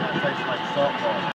that tastes like salt.